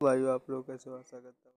भाइयों आप लोग कैसे हो आशा करता हूँ